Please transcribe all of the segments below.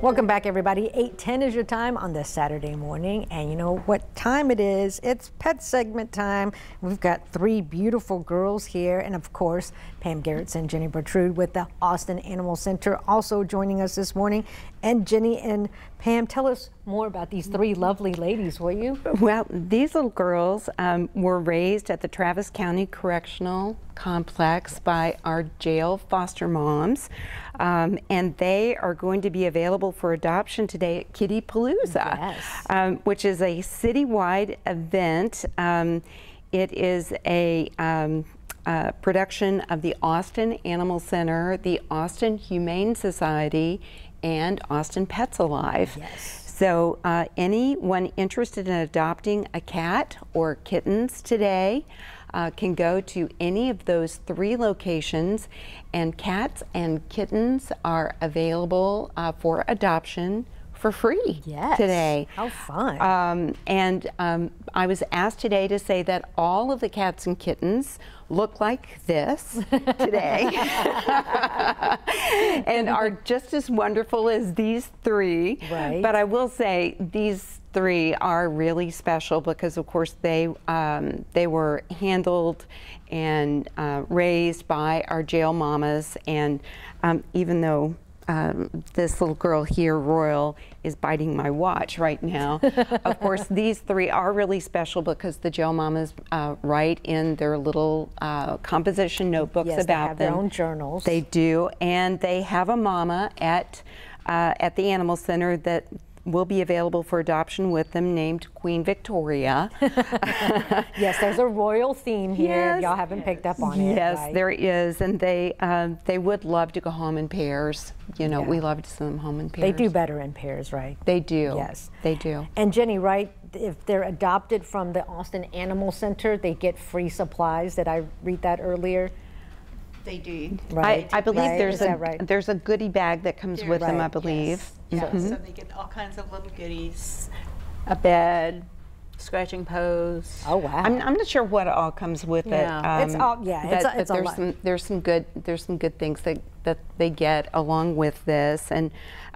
Welcome back, everybody. 8:10 is your time on this Saturday morning, and you know what time it is? It's pet segment time. We've got three beautiful girls here, and of course, Pam Gerritsen, Ginny Bratrud with the Austin Animal Center, also joining us this morning. And Ginny and Pam, tell us more about these three lovely ladies, will you? Well, these little girls um, were raised at the Travis County Correctional Complex by our jail foster moms, um, and they are going to be available for adoption today at Kitty Palooza, Yes. um, which is a citywide event. Um, it is a um, uh, production of the Austin Animal Center, the Austin Humane Society, and Austin Pets Alive. Yes. So, uh, anyone interested in adopting a cat or kittens today uh, can go to any of those three locations, and cats and kittens are available uh, for adoption for free Yes. today. How fun. Um, and um, I was asked today to say that all of the cats and kittens look like this today and are just as wonderful as these three. Right. But I will say these three are really special because, of course, they um, they were handled and uh, raised by our jail mamas, and um, even though um, this little girl here, Royal, is biting my watch right now. of course, these three are really special because the jail mamas uh, write in their little uh, composition notebooks yes, about they have them. their own journals. They do, and they have a mama at uh, at the animal center that will be available for adoption with them named Queen Victoria. yes, there's a royal theme here. Yes. Y'all haven't picked up on it. Yes, right? there is, and they um, they would love to go home in pairs. You know, Yeah. we love to send them home in pairs. They do better in pairs, right? They do. Yes. they do. And Ginny, right, if they're adopted from the Austin Animal Center, they get free supplies. Did I read that earlier? They do. Right. I, I believe right? there's Is a right? there's a goodie bag that comes There with them. I Right, believe. Yeah, Mhm. so they get all kinds of little goodies. A bed, scratching post. Oh wow. I'm, I'm not sure what all comes with Yeah. it. It's all- yeah, but, it's a- but it's a there's lot. some there's some good there's some good things that that they get along with this, and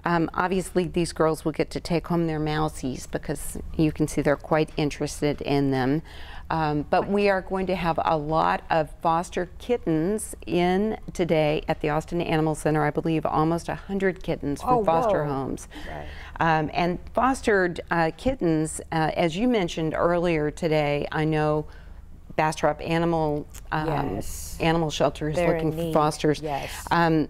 um, obviously these girls will get to take home their mousies because you can see they're quite interested in them. Um, but we are going to have a lot of foster kittens in today at the Austin Animal Center. I believe almost 100 kittens from Oh, foster whoa. homes. Right. Um, and fostered uh, kittens, uh, as you mentioned earlier today, I know Bastrop Animal um, Yes. Animal Shelters They're looking for fosters. yes. Um,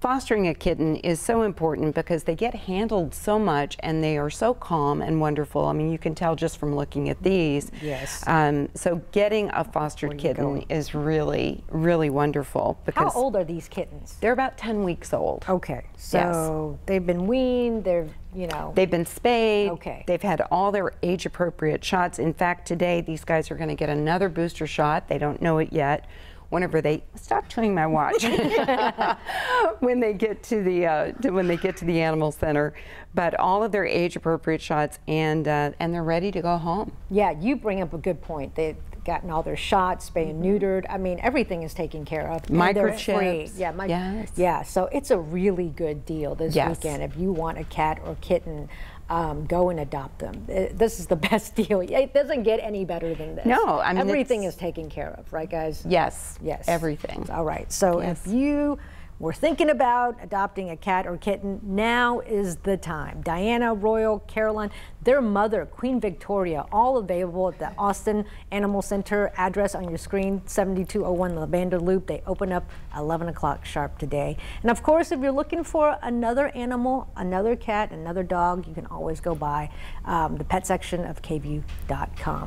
fostering a kitten is so important because they get handled so much and they are so calm and wonderful. I mean, you can tell just from looking at these. Yes. Um, so getting a fostered kitten going? is really, really wonderful Because How old are these kittens? they're about 10 weeks old. Okay, so they've been weaned. They're, you know. They've been spayed. Okay. They've had all their age appropriate shots. In fact, today these guys are going to get another booster shot. They don't know it yet. Whenever they stop turning my watch, when they get to the uh, to, when they get to the animal center, but all of their age appropriate shots and uh, and they're ready to go home. Yeah, you bring up a good point. They've gotten all their shots, spay and neutered. I mean, everything is taken care of. Microchips. Yeah, mic- Yes. yeah. So it's a really good deal this Yes. weekend. If you want a cat or kitten, um, go and adopt them. Uh, This is the best deal. It doesn't get any better than this. No, I mean, everything is taken care of, right, guys? Yes. Yes. Everything. All right. So Yes. if you were thinking about adopting a cat or kitten, now is the time. Diana, Royal, Caroline, their mother, Queen Victoria, all available at the Austin Animal Center address on your screen, 7201 Levander Loop. They open up 11 o'clock sharp today. And of course, if you're looking for another animal, another cat, another dog, you can always go by um, the pet section of kvue.com.